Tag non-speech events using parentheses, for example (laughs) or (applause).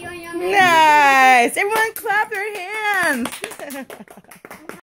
Nice. Everyone clap their hands. (laughs)